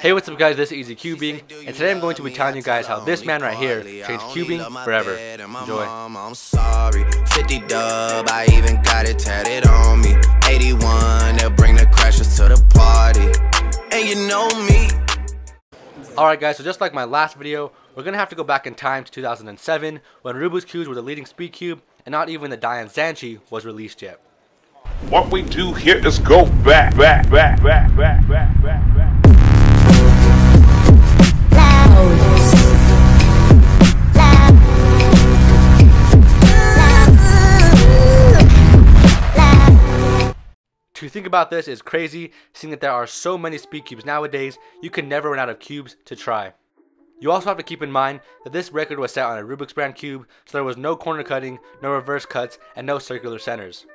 Hey what's up guys, this is EZCubing, and today I'm going to be telling you guys how this man right here changed cubing forever. Enjoy. I'm sorry, 50 dub, I even got it tatted on me. 81, they'll bring the crashers to the party. And you know me. Alright guys, so just like my last video, we're going to have to go back in time to 2007 when Rubik's Cubes were the leading speed cube and not even the Dayan Zhanchi was released yet. What we do here is go back, back, back, back, back, back, To think about this is crazy, seeing that there are so many speed cubes nowadays, you can never run out of cubes to try. You also have to keep in mind that this record was set on a Rubik's brand cube, so there was no corner cutting, no reverse cuts, and no circular centers.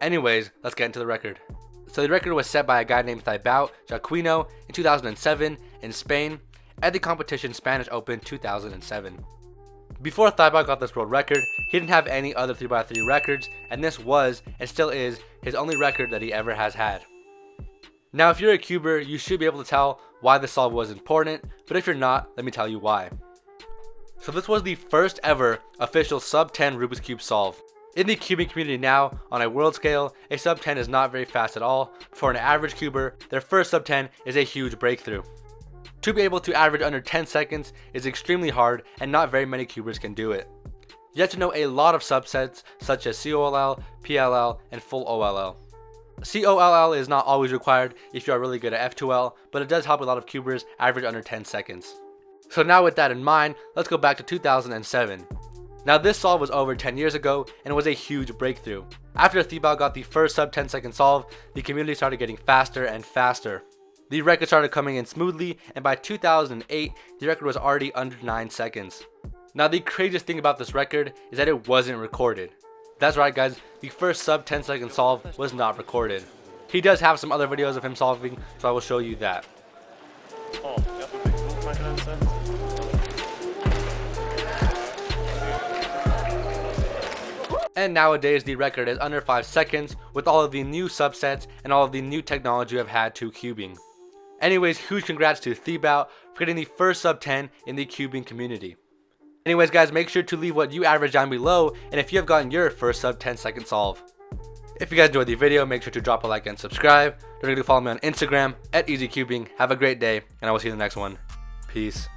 Anyways, let's get into the record. So the record was set by a guy named Thibaut Jacquinot in 2007 in Spain at the competition Spanish Open 2007. Before Thibaut got this world record, he didn't have any other 3x3 records, and this was, and still is, his only record that he ever has had. Now if you're a cuber, you should be able to tell why this solve was important, but if you're not, let me tell you why. So this was the first ever official sub 10 Rubik's Cube solve. In the cubing community now, on a world scale, a sub 10 is not very fast at all. For an average cuber, their first sub 10 is a huge breakthrough. To be able to average under 10 seconds is extremely hard and not very many cubers can do it. You have to know a lot of subsets such as COLL, PLL, and full OLL. COLL is not always required if you are really good at F2L, but it does help a lot of cubers average under 10 seconds. So now with that in mind, let's go back to 2007. Now this solve was over 10 years ago and was a huge breakthrough. After Thibaut got the first sub 10 second solve, the community started getting faster and faster. The record started coming in smoothly, and by 2008, the record was already under 9 seconds. Now the craziest thing about this record is that it wasn't recorded. That's right guys, the first sub 10 second solve was not recorded. He does have some other videos of him solving, so I will show you that. And nowadays the record is under 5 seconds with all of the new subsets and all of the new technology I've had to cubing. Anyways, huge congrats to Thibaut for getting the first sub 10 in the cubing community. Anyways guys, make sure to leave what you average down below and if you have gotten your first sub 10 second solve. If you guys enjoyed the video, make sure to drop a like and subscribe. Don't forget to follow me on Instagram at EZCubing. Have a great day, and I will see you in the next one. Peace.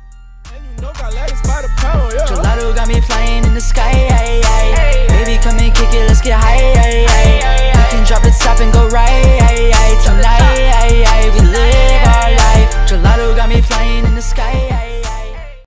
Gelato got me flying in the sky,